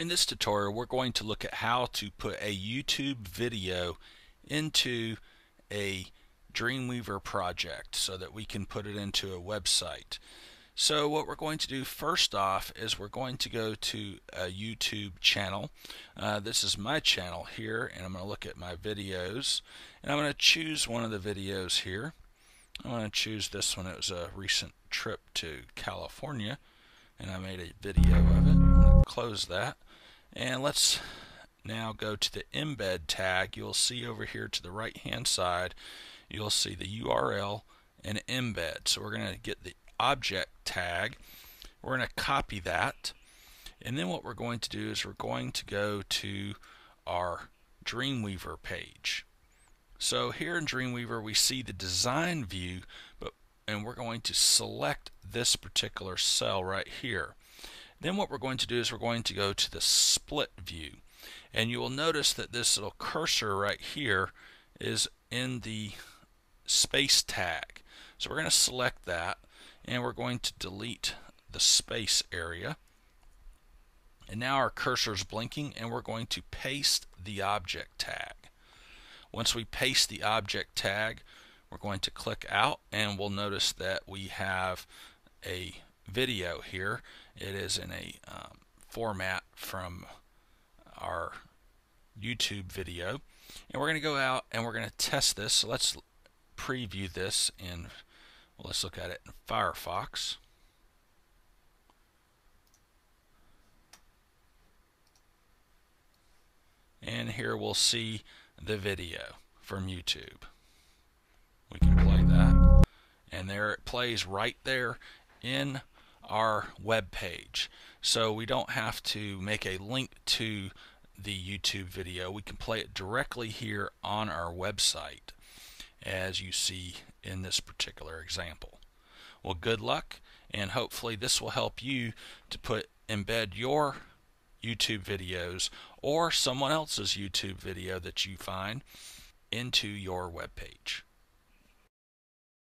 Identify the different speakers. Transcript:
Speaker 1: In this tutorial we're going to look at how to put a YouTube video into a Dreamweaver project so that we can put it into a website. So what we're going to do first off is we're going to go to a YouTube channel. Uh, this is my channel here and I'm going to look at my videos and I'm going to choose one of the videos here. I'm going to choose this one. It was a recent trip to California and I made a video of it. Close that. And let's now go to the embed tag. You'll see over here to the right hand side, you'll see the URL and embed. So we're going to get the object tag. We're going to copy that. And then what we're going to do is we're going to go to our Dreamweaver page. So here in Dreamweaver we see the design view, but and we're going to select this particular cell right here. Then what we're going to do is we're going to go to the split view. And you will notice that this little cursor right here is in the space tag. So we're going to select that and we're going to delete the space area. And now our cursor is blinking and we're going to paste the object tag. Once we paste the object tag, we're going to click out and we'll notice that we have a video here. It is in a um, format from our YouTube video. And we're going to go out and we're going to test this. So let's preview this in, well, let's look at it in Firefox. And here we'll see the video from YouTube. We can play that. And there it plays right there in our web page. So we don't have to make a link to the YouTube video. We can play it directly here on our website as you see in this particular example. Well, good luck and hopefully this will help you to put embed your YouTube videos or someone else's YouTube video that you find into your web page.